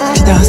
Bir daha